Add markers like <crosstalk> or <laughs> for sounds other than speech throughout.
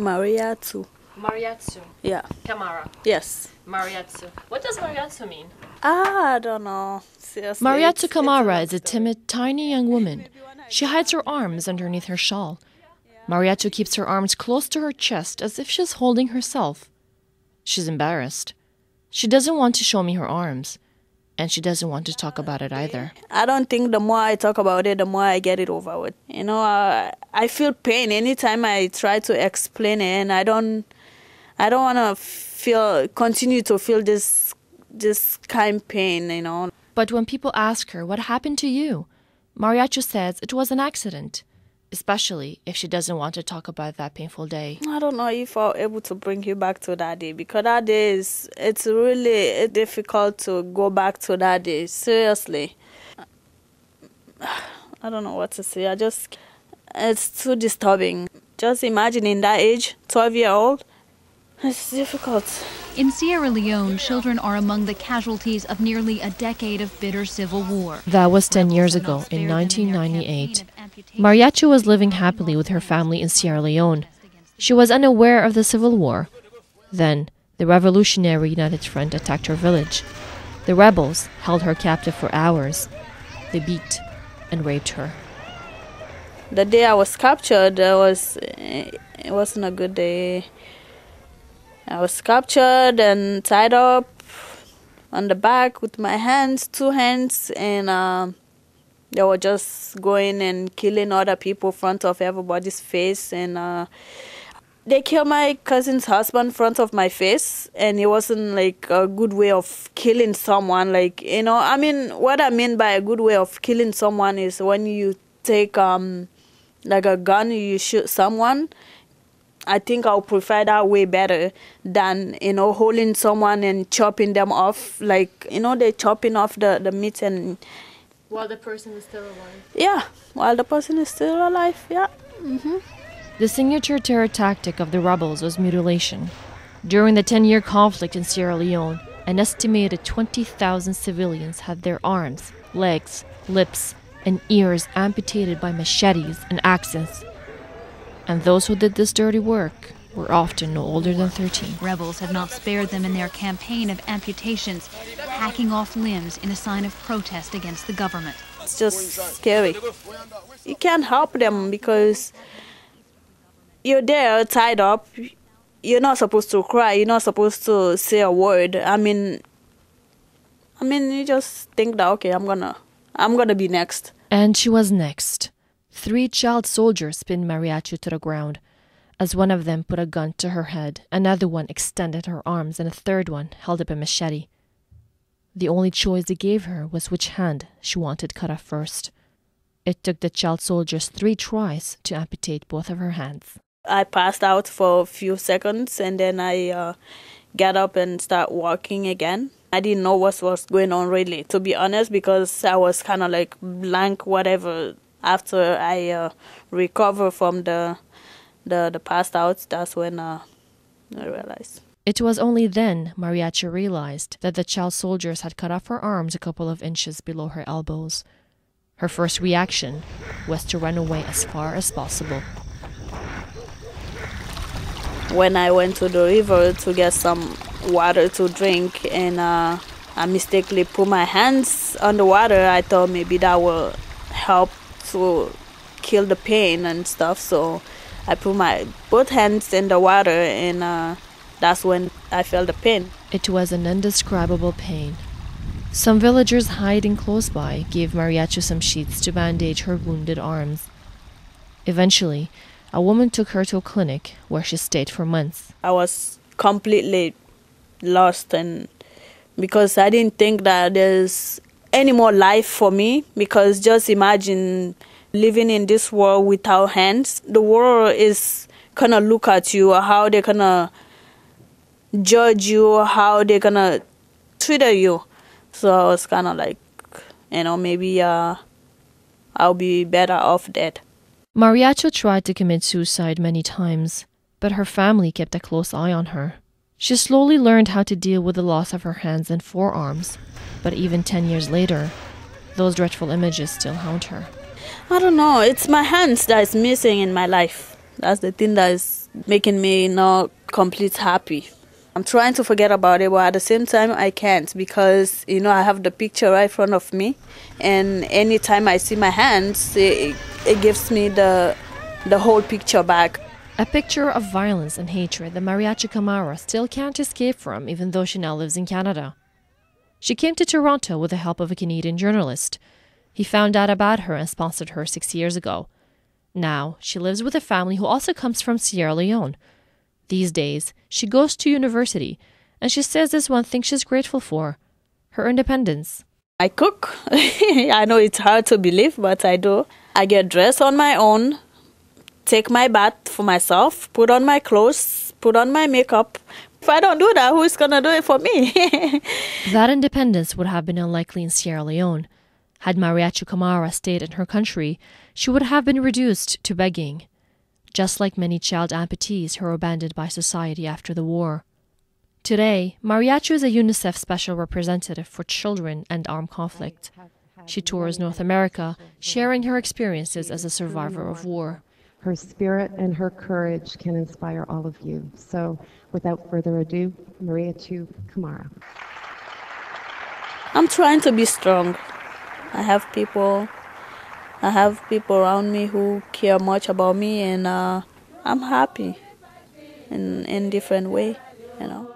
Mariatu. Mariatu. Yeah. Kamara. Yes. Mariatu. What does Mariatu mean? Ah, I don't know. Seriously. Mariatu it's- it's a Kamara is a timid, tiny young woman. She hides her arms underneath her shawl. Mariatu keeps her arms close to her chest as if she's holding herself. She's embarrassed. She doesn't want to show me her arms, and she doesn't want to talk about it either. I don't think the more I talk about it, the more I get it over with. You know, I, I feel pain anytime I try to explain it, and I don't, I don't want to feel continue to feel this this kind of pain. You know, But when people ask her what happened to you, Mariatu says it was an accident, especially if she doesn't want to talk about that painful day. I don't know if I'm able to bring you back to that day because that day is it's really eh, difficult to go back to that day. Seriously, <sighs> I don't know what to say. I just it's too disturbing. Just imagine in that age, twelve year old, it's difficult. In Sierra Leone, children are among the casualties of nearly a decade of bitter civil war. That was 10 years ago, in spared them in their 1998. Mariatu was living happily with her family in Sierra Leone. She was unaware of the civil war. Then, the Revolutionary United Front attacked her village. The rebels held her captive for hours. They beat and raped her. The day I was captured, it was it wasn't a good day. I was captured and tied up on the back with my hands, two hands, and um, they were just going and killing other people in front of everybody's face. And uh, they killed my cousin's husband in front of my face, and it wasn't like a good way of killing someone. Like you know, I mean, what I mean by a good way of killing someone is when you take um like a gun, you shoot someone. I think I'll prefer that way better than you know holding someone and chopping them off. Like you know, they're chopping off the the meat and While the person is still alive. yeah, while the person is still alive. Yeah. Mm-hmm. The signature terror tactic of the rebels was mutilation. During the 10 year conflict in Sierra Leone, an estimated 20,000 civilians had their arms, legs, lips, and ears amputated by machetes and axes. And those who did this dirty work were often no older than 13. Rebels have not spared them in their campaign of amputations, hacking off limbs in a sign of protest against the government. It's just scary. You can't help them because you're there tied up. You're not supposed to cry. You're not supposed to say a word. I mean, I mean, you just think that okay, I'm gonna, I'm gonna be next. And she was next. Three child soldiers pinned Mariatu to the ground. As one of them put a gun to her head, another one extended her arms, and a third one held up a machete. The only choice they gave her was which hand she wanted cut off first. It took the child soldiers three tries to amputate both of her hands. I passed out for a few seconds and then I uh, got up and start walking again. I didn't know what was going on really, to be honest, because I was kind of like blank, whatever. After I uh, recover from the the the passed out, that's when uh, I realized. It was only then Mariatu realized that the child soldiers had cut off her arms a couple of inches below her elbows. Her first reaction was to run away as far as possible. when I went to the river to get some water to drink and uh, I mistakenly put my hands on the water, I thought maybe that will help to kill the pain and stuff. So I put my both hands in the water and uh, that's when I felt the pain. It was an indescribable pain. Some villagers hiding close by gave Mariatu some sheets to bandage her wounded arms. Eventually, a woman took her to a clinic where she stayed for months. I was completely lost and because I didn't think that there's any more life for me because just imagine living in this world without hands. The world is gonna look at you or how they're gonna judge you, how they're gonna treat you. So I was kinda like you know, maybe uh I'll be better off dead. Mariatu tried to commit suicide many times, but her family kept a close eye on her. She slowly learned how to deal with the loss of her hands and forearms, but even 10 years later, those dreadful images still haunt her. I don't know. It's my hands that is missing in my life. That's the thing that is making me not complete happy. I'm trying to forget about it, but at the same time, I can't because you know I have the picture right in front of me, and anytime I see my hands, it, it gives me the the whole picture back. A picture of violence and hatred that Mariatu Kamara still can't escape from, even though she now lives in Canada. She came to Toronto with the help of a Canadian journalist. He found out about her and sponsored her six years ago. Now, she lives with a family who also comes from Sierra Leone. These days, she goes to university, and she says there's one thing she's grateful for her independence. I cook. <laughs> I know it's hard to believe, but I do. I get dressed on my own, take my bath for myself, put on my clothes, put on my makeup. If I don't do that, who's gonna do it for me? <laughs> that independence would have been unlikely in Sierra Leone. Had Mariatu Kamara stayed in her country, she would have been reduced to begging, just like many child amputees who were abandoned by society after the war. Today, Mariatu is a UNICEF Special Representative for Children and Armed Conflict. She tours North America, sharing her experiences as a survivor of war. Her spirit and her courage can inspire all of you. So, without further ado, Mariatu Kamara. I'm trying to be strong. I have people I have people around me who care much about me and uh, I'm happy in in different way, you know.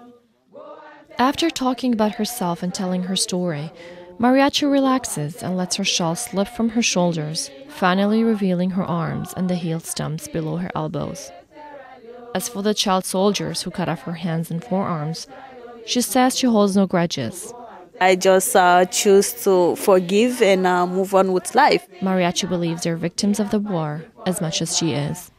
After talking about herself and telling her story, Mariatu relaxes and lets her shawl slip from her shoulders, finally revealing her arms and the heel stumps below her elbows. As for the child soldiers who cut off her hands and forearms, she says she holds no grudges. I just uh, choose to forgive and uh, move on with life. Mariatu believes they're victims of the war as much as she is.